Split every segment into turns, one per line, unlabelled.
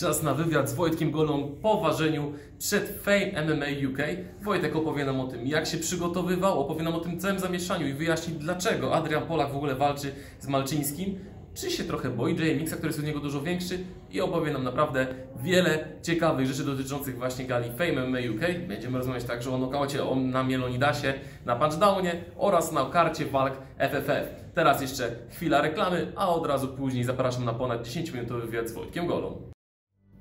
Czas na wywiad z Wojtkiem Golą po ważeniu przed Fame MMA UK. Wojtek opowie nam o tym, jak się przygotowywał, opowie nam o tym całym zamieszaniu i wyjaśni, dlaczego Adrian Polak w ogóle walczy z Malczyńskim, czy się trochę boi JMX, który jest od niego dużo większy i opowie nam naprawdę wiele ciekawych rzeczy dotyczących właśnie gali Fame MMA UK. Będziemy rozmawiać także o nokaucie na Mielonidasie, na punchdownie oraz na karcie walk FFF. Teraz jeszcze chwila reklamy, a od razu później zapraszam na ponad 10-minutowy wywiad z Wojtkiem Golą.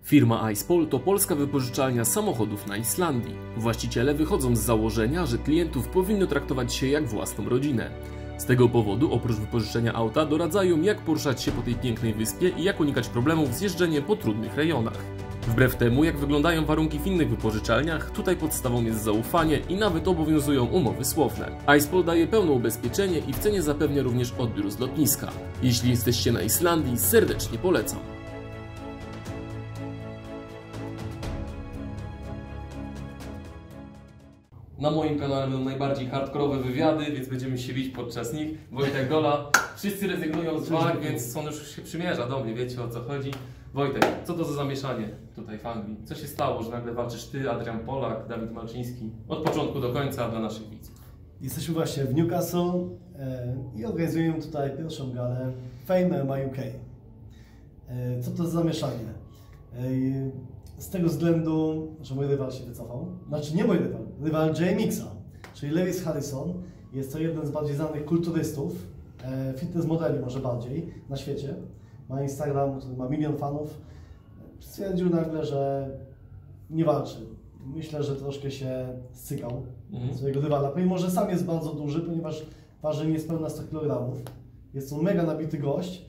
Firma iSpol to polska wypożyczalnia samochodów na Islandii. Właściciele wychodzą z założenia, że klientów powinno traktować się jak własną rodzinę. Z tego powodu, oprócz wypożyczenia auta, doradzają jak poruszać się po tej pięknej wyspie i jak unikać problemów z jeżdżeniem po trudnych rejonach. Wbrew temu, jak wyglądają warunki w innych wypożyczalniach, tutaj podstawą jest zaufanie i nawet obowiązują umowy słowne. iSpol daje pełne ubezpieczenie i w cenie zapewnia również odbiór z lotniska. Jeśli jesteście na Islandii, serdecznie polecam. Na moim kanale będą najbardziej hardkorowe wywiady, więc będziemy się bić podczas nich. Wojtek Gola, wszyscy rezygnują z walk, więc on już się przymierza do mnie, wiecie o co chodzi. Wojtek, co to za zamieszanie tutaj w Anglii? Co się stało, że nagle walczysz ty, Adrian Polak, Dawid Malczyński? Od początku do końca dla naszych widzów.
Jesteśmy właśnie w Newcastle e, i organizujemy tutaj pierwszą galę Fame MMA UK. E, co to za zamieszanie? E, z tego względu, że mój rywal się wycofał. Znaczy nie mój rywal, rywal JMX-a, czyli Lewis Harrison. Jest to jeden z bardziej znanych kulturystów, e, fitness modeli może bardziej na świecie. Ma Instagram, który ma milion fanów. Stwierdził nagle, że nie walczy. Myślę, że troszkę się stykał
Mhm.
swojego rywala, pomimo że sam jest bardzo duży, ponieważ waży niespełna 100 kg. Jest to mega nabity gość,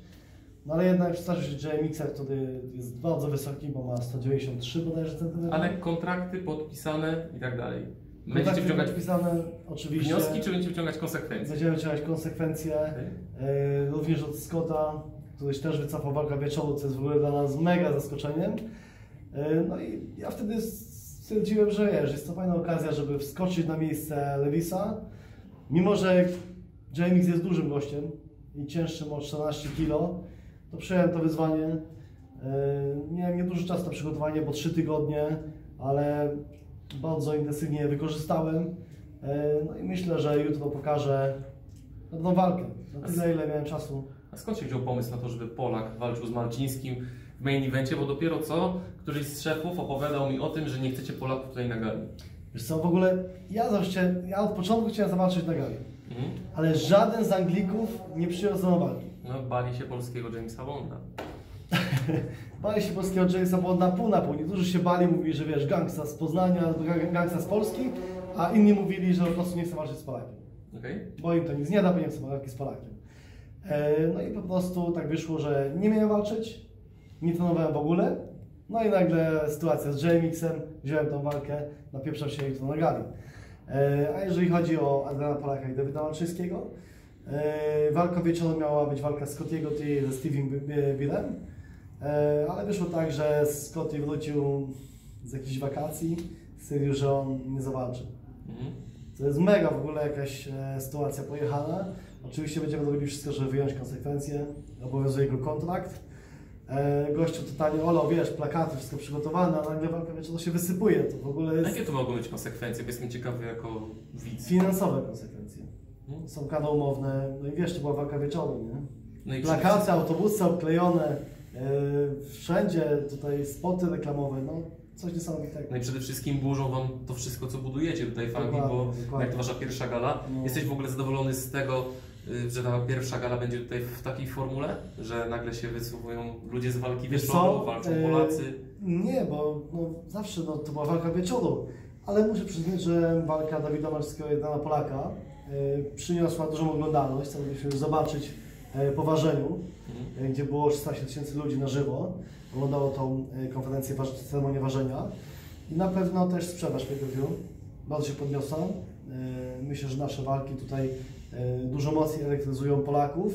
no ale jednak przedstawił się JMX, który jest bardzo wysoki, bo ma 193 bodajże centymetrów.
Ale kontrakty podpisane i tak dalej. Będziecie
Kontakty
wciągać
podpisane, oczywiście.
wnioski, czy będziecie wyciągać konsekwencje?
Będziemy wyciągać konsekwencje,
Okej.
e, również od Scotta, któryś też wycofał walkę wieczoru, co jest w ogóle dla nas mega zaskoczeniem. E, no i ja wtedy stwierdziłem, że wiesz, jest to fajna okazja, żeby wskoczyć na miejsce Lewisa. Mimo, że JMX jest dużym gościem i cięższym o 14 kg, to przyjąłem to wyzwanie. E, Miałem nieduży czas na przygotowanie, bo 3 tygodnie, ale bardzo intensywnie je wykorzystałem. E, No i myślę, że jutro pokażę pewną walkę. Na tyle, ile miałem czasu.
A skąd się wziął pomysł na to, żeby Polak walczył z Malczyńskim w main evencie? Bo dopiero co któryś z szefów opowiadał mi o tym, że nie chcecie Polaków tutaj na gali.
Wiesz co, w ogóle ja zawsze, ja od początku chciałem zawalczyć na gali,
Mhm.
ale żaden z Anglików nie przyjął ze mną walki.
No, bali się polskiego Jamesa Bonda.
Bali się polskiego Jamesa Bonda pół na pół. Niektórzy się bali, mówili, że wiesz, gangsta z Poznania, gangsta z Polski, a inni mówili, że po prostu nie chce walczyć z Polakiem.
Okej?
Bo im to nic nie da, bo nie chcą walki z Polakiem. E, No i po prostu tak wyszło, że nie miałem walczyć, nie trenowałem w ogóle. No i nagle sytuacja z JMX-em, wziąłem tą walkę, napieprzał się jutro na gali. E, A jeżeli chodzi o Adriana Polaka i Dawida Malczyńskiego, e, walka wieczoru miała być walka Scottiego T ze Steven Billem, ale wyszło tak, że Scotty wrócił z jakichś wakacji, stwierdził, że on nie zawalczy.
Mhm.
To jest mega w ogóle jakaś e, sytuacja pojechana. Oczywiście będziemy robili wszystko, żeby wyjąć konsekwencje. Obowiązuje go kontrakt. E, gościu totalnie olał, wiesz, plakaty, wszystko przygotowane, a nagle walka wieczoru się wysypuje. To w ogóle jest
Jakie to mogą być konsekwencje? Bo Jestem ciekawy jako widz.
finansowe konsekwencje.
Mhm.
Są kary umowne, no i wiesz, to była walka wieczoru, nie?
No
Plakaty, autobusy obklejone, e, wszędzie tutaj spoty reklamowe, no coś niesamowitego.
No i przede wszystkim burzą Wam to wszystko, co budujecie tutaj w Anglii, bo
Dokładnie,
jak to Wasza pierwsza gala,
No.
jesteś w ogóle zadowolony z tego, y, że ta pierwsza gala będzie tutaj w takiej formule, że nagle się wysuwają ludzie z walki wieczoru, walczą
E,
Polacy.
Nie, bo no, zawsze no, to była walka wieczoru, ale muszę przyznać, że walka Dawida Marskiego i Dana Polaka przyniosła dużą oglądalność, co mogliśmy zobaczyć e, po ważeniu,
Mhm.
e, gdzie było 16 tysięcy ludzi na żywo, oglądało tą e, konferencję, ceremonię ważenia i na pewno też sprzedaż pay per view bardzo się podniosła. Myślę, że nasze walki tutaj dużo mocniej elektryzują Polaków,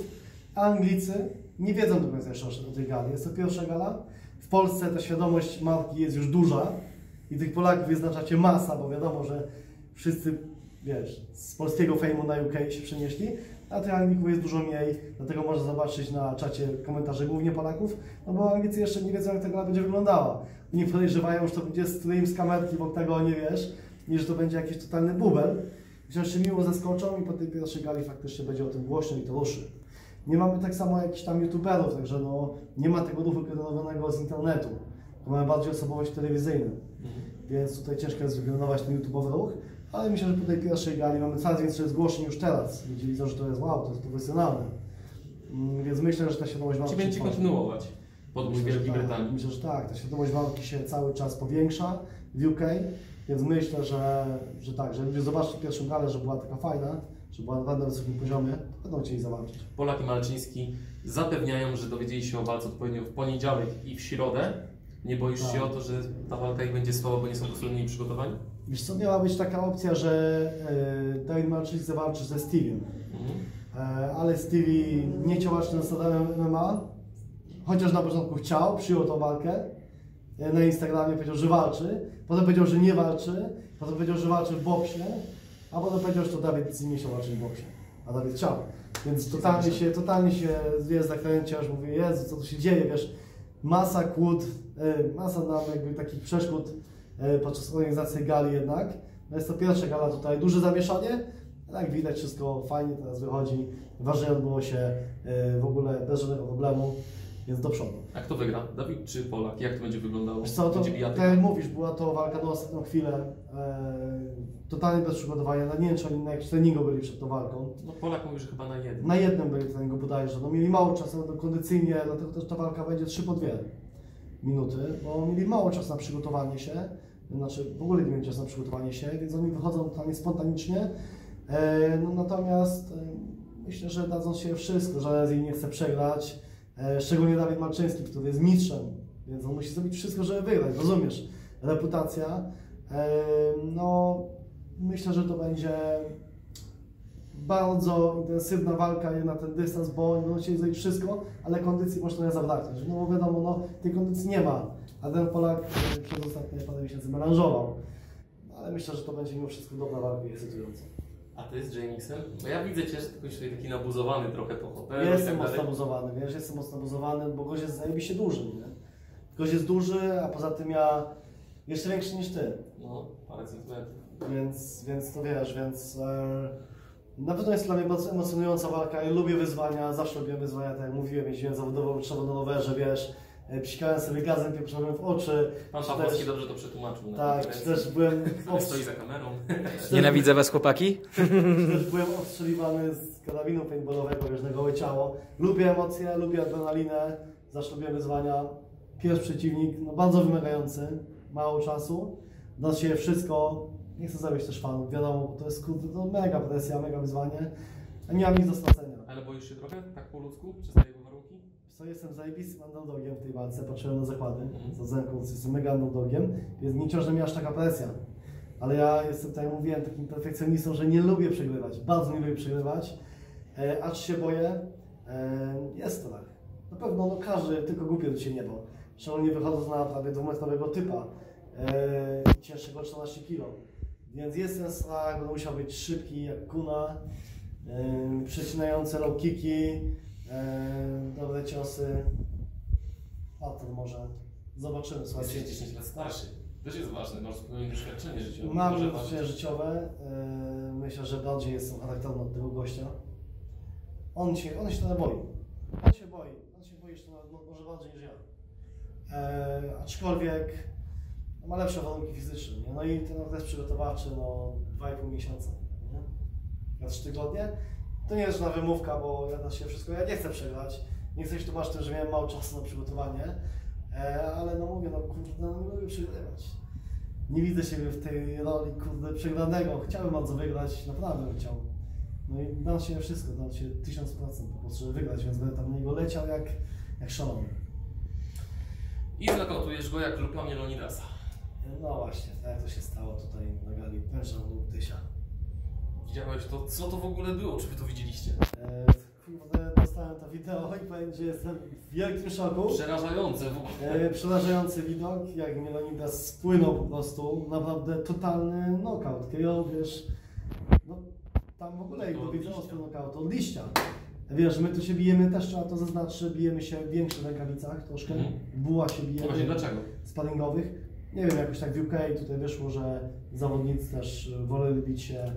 a Anglicy nie wiedzą do końca jeszcze o tej gali. Jest to pierwsza gala. W Polsce ta świadomość marki jest już duża i tych Polaków jest znacznie masa, bo wiadomo, że wszyscy, wiesz, z polskiego fejmu na UK się przenieśli. A tych Anglików jest dużo mniej, dlatego można zobaczyć na czacie komentarze głównie Polaków, no bo Anglicy jeszcze nie wiedzą jak ta gra będzie wyglądała. Nie podejrzewają, że to będzie stream z kamerki w oktagonie, wiesz, niż że to będzie jakiś totalny bubel. Że się miło zaskoczą i po tej pierwszej gali faktycznie będzie o tym głośno i to ruszy. Nie mamy tak samo jakichś tam youtuberów, także no, nie ma tego ruchu kreowanego z internetu. To mamy bardziej osobowość telewizyjną, więc tutaj ciężko jest wyglądać ten YouTube'owy ruch, ale myślę, że po tej pierwszej gali mamy coraz więcej zgłoszeń już teraz. Ludzie widzą, że to jest wow, to jest profesjonalne. Mm, Więc myślę, że ta świadomość
Czy
walki
będzie
się tworzy.
kontynuować podbój Wielkiej
tak.
Brytanii?
Myślę, że tak. Ta świadomość walki się cały czas powiększa w UK, więc myślę, że, że tak, że ludzie zobaczą pierwszą galę, że była taka fajna, że była naprawdę na wysokim poziomie, to będą chcieli zobaczyć.
Polak i Malczyński zapewniają, że dowiedzieli się o walce odpowiednio w poniedziałek i w środę. Nie boisz
Tak.
się o to, że ta walka ich będzie słaba, bo nie są po przygotowani?
Wiesz co, miała być taka opcja, że e, Dawid Malczyński zawalczy ze Steviem,
Mhm.
e, ale Stevie nie chciał walczyć na zasadach MMA, chociaż na początku chciał, przyjął tą walkę, e, na Instagramie powiedział, że walczy, potem powiedział, że nie walczy, potem powiedział, że walczy w boksie, a potem powiedział, że to Dawid nie chciał walczyć w boksie, a Dawid chciał. Więc totalnie się, totalnie się wiesz, zakręcił, aż mówię, Jezu, co tu się dzieje, wiesz, masa kłód, masa jakby takich przeszkód podczas organizacji gali jednak. No jest to pierwsza gala tutaj, duże zamieszanie, ale jak widać wszystko fajnie teraz wychodzi, ważnie odbyło się e, w ogóle bez żadnego problemu, więc do przodu.
A kto wygra? Dawid czy Polak? Jak to będzie wyglądało?
Wiesz co, to, tak jak mówisz, była to walka na ostatnią chwilę, e, totalnie bez przygotowania, na nie wiem czy oni na jakimś treningu byli przed tą walką.
No Polak mówi, że chyba na jeden.
Na jednym byli treningu bodajże, no mieli mało czasu będą kondycyjnie, dlatego też ta walka będzie 3 po 2 minuty, bo mieli mało czasu na przygotowanie się, znaczy w ogóle nie mieli czasu na przygotowanie się, więc oni wychodzą totalnie spontanicznie. E, no, natomiast e, myślę, że dadzą się wszystko, że z nie chce przegrać, e, szczególnie Dawid Malczyński, który jest mistrzem, więc on musi zrobić wszystko, żeby wygrać, rozumiesz? Reputacja. No, myślę, że to będzie bardzo intensywna walka na ten dystans, bo będą chcieli zrobić wszystko, ale kondycji można nie zabraknąć. No bo wiadomo, no, tej kondycji nie ma. A ten Polak e, przez ostatnie parę miesięcy melanżował. Ale myślę, że to będzie mimo wszystko dobra walka i ekscytująca.
A ty z Jamesem? Bo ja widzę cię, że tylko taki nabuzowany trochę po hotelu
Jestem
tak
mocno
dalej.
abuzowany, wiesz, jestem mocno abuzowany, bo gość jest zajebiście duży, nie? Gość jest duży, a poza tym ja jeszcze większy niż ty.
No, parę centymetrów.
Więc, więc to wiesz, więc e, na pewno jest dla mnie bardzo emocjonująca walka. Ja lubię wyzwania, zawsze lubię wyzwania, tak jak mówiłem, jeździłem zawodowo trzeba na rowerze, wiesz, e, psikałem sobie gazem pieprzonym w oczy.
Pan Pawłowski
też-
dobrze to przetłumaczył
Tak, czy też byłem,
Ale stoi za kamerą.
Nienawidzę was chłopaki.
czy też byłem ostrzeliwany z karabinu paintballowego, wiesz, na gołe ciało. Lubię emocje, lubię adrenalinę, zawsze lubię wyzwania. Pierwszy przeciwnik, no bardzo wymagający, mało czasu, da się wszystko, nie chcę zabić też fanów, wiadomo, bo to jest kurde, to mega presja, mega wyzwanie, nie mam nic do stracenia.
Ale boisz się trochę, tak po ludzku, przez te jego warunki?
Co jestem zajebistym underdogiem w tej walce, patrzyłem na zakłady,
Mhm.
za Zenką, jestem mega underdogiem, więc nie ciąży mnie aż taka presja. Ale ja jestem, tak jak mówiłem, takim perfekcjonistą, że nie lubię przegrywać, bardzo nie lubię przegrywać, e, acz się boję, e, jest to tak. Na pewno no, każdy, tylko głupio do ciebie niebo. Szczególnie wychodząc na prawie dwumetrowego typa, e, cięższego 14 kg. Więc jest ten strach, będę musiał być szybki jak kuna, e, przecinające low kicki, e, dobre ciosy. A to może zobaczymy, słuchajcie.
Jesteś 10 lat starszy. Też jest ważne, masz zupełnie doświadczenie życiowe.
Mam doświadczenie życiowe. e, Myślę, że bardziej jestem charakterny od tego gościa. On się, on się trochę boi. On się boi. On się boi jeszcze mo- może bardziej niż ja. E, aczkolwiek no, ma lepsze warunki fizyczne. Nie? No i ten okres przygotowawczy, no 2,5 miesiąca. Nie? Na 3 tygodnie. To nie jest żadna wymówka, bo ja na się wszystko, ja nie chcę przegrać. Nie chcę się tłumaczyć że miałem mało czasu na przygotowanie. E, ale no mówię, no kurde, no nie lubię przegrywać. Nie widzę siebie w tej roli, kurde, przegranego. Chciałbym bardzo wygrać, naprawdę bym chciał. No i dam się wszystko, dam się 1000% po prostu, żeby wygrać, więc będę tam niego leciał jak, jak szalony.
I znokautujesz go jak lupionie Leonidasa.
No właśnie, tak jak to się stało tutaj na gali Pęża lub Tysia.
Widziałeś to? Co to w ogóle było? Czy wy to widzieliście?
E, kurde, dostałem to wideo i powiem, że jestem w wielkim szoku.
Przerażające w ogóle.
E, przerażający widok, jak Mielonidas spłynął po prostu, naprawdę totalny knockout, KO, wiesz, no, Tam w ogóle jak
To
to
od
widzę
liścia.
ostro knockout, od liścia. Wiesz, my tu się bijemy, też trzeba to zaznaczyć, bijemy się w większych rękawicach troszkę,
Mhm.
w bułach się
No
bijemy.
właśnie, dlaczego?
sparingowych. Nie wiem, jakoś tak w UK tutaj wyszło, że zawodnicy też e, woleli bić się,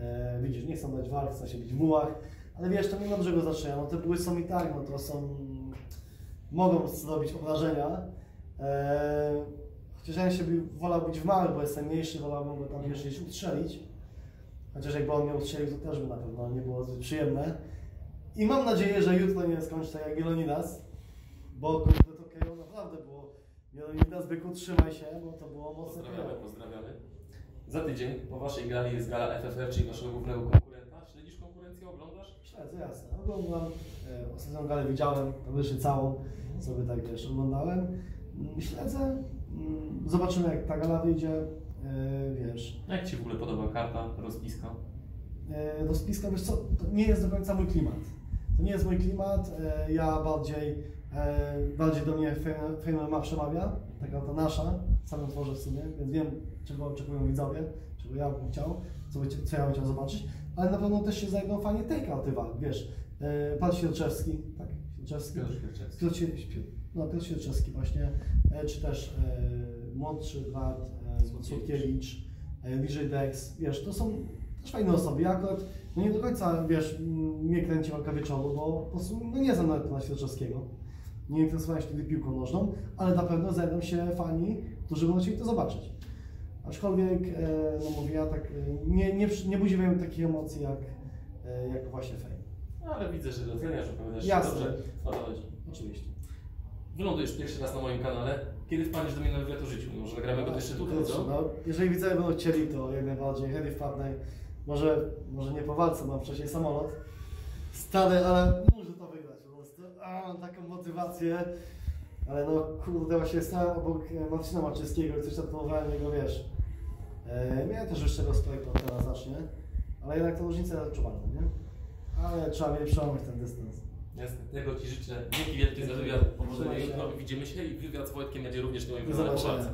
e, widzisz, nie chcą dać walk, chcą się bić w mułach, ale wiesz, to mimo dużego zaczęcia, no te buły są i tak, no to są, mogą zrobić obrażenia. E, chociaż ja się by, wolał bić w małych, bo jestem mniejszy, wolałbym go tam wiesz, gdzieś ustrzelić. Chociaż jakby on mnie ustrzelił, to też by na pewno nie było zbyt przyjemne. I mam nadzieję, że jutro nie skończy tak jak Jelonidas, bo to KO naprawdę było. Jelonidas byku trzymaj się, bo to było mocne
Pozdrawiamy, pozdrawiamy. Za tydzień po waszej gali jest gala FFR, czyli waszego głównego konkurenta. Śledzisz konkurencję, oglądasz?
Śledzę, jasne. Oglądam, e, ostatnią galę widziałem, praktycznie całą, sobie tak wiesz, oglądałem. Mm, Śledzę, mm, zobaczymy jak ta gala wyjdzie, e, wiesz.
Jak Ci w ogóle podoba karta, rozpiska?
E, do spiska, wiesz co, to nie jest do końca mój klimat. To nie jest mój klimat, e, ja bardziej, bardziej do mnie Fame ma przemawia, taka ta nasza, samym tworzę w sumie, więc wiem czego oczekują widzowie, czego ja bym chciał, co, by, co ja bym chciał zobaczyć, ale na pewno też się znajdą fajnie tej karty walk, wiesz, e, Pan Świerczewski, tak, Świerczewski,
Piotr Świerczewski.
No, Piotr Świerczewski właśnie, e, czy też e, młodszy brat e,
Słodkiewicz.
E, DJ Dex, wiesz, to są też fajne osoby. Ja akurat no nie do końca, wiesz, mnie kręci walka wieczoru, bo po prostu no nie znam nawet pana Świerczewskiego. Nie interesowałem się wtedy piłką nożną, ale na pewno znajdą się fani, którzy będą chcieli to zobaczyć. Aczkolwiek, e, no mówię, ja tak e, nie, nie, nie budzi we mnie takich emocji jak, e, jak właśnie fame.
No, ale widzę, że doceniasz, opowiadasz
Jasne.
dobrze. O to chodzi.
Oczywiście.
Wylądujesz pierwszy raz na moim kanale. Kiedy wpadniesz do mnie na wywiad o życiu? Może nagramy go jeszcze tutaj, co?
No, jeżeli widzowie będą chcieli, to jak najbardziej chętnie wpadnę. Może, może nie po walce, mam wcześniej samolot. Stary, ale muszę to wygrać po prostu. A, mam taką motywację. Ale no kurde, właśnie stałem obok e, Marcina Maczyńskiego i coś tam próbowałem jego, wiesz. E, miałem też wyższego strajka teraz znacznie, ale jednak ta różnica odczuwalna, nie? Ale trzeba mieć przełamać ten dystans.
Jasne. Tego Ci życzę. Dzięki wielkie za wywiad. Może jutro widzimy się i wywiad z Wojtkiem będzie również na moim kanale.